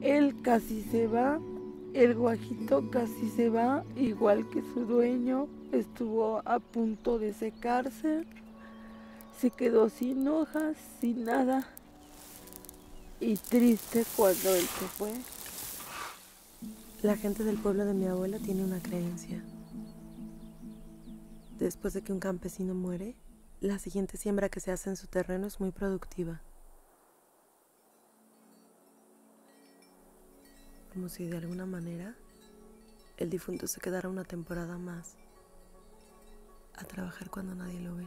Él casi se va, el guajito casi se va, igual que su dueño, estuvo a punto de secarse, se quedó sin hojas, sin nada, y triste cuando él se fue. La gente del pueblo de mi abuela tiene una creencia. Después de que un campesino muere, la siguiente siembra que se hace en su terreno es muy productiva. Como si de alguna manera el difunto se quedara una temporada más a trabajar cuando nadie lo ve.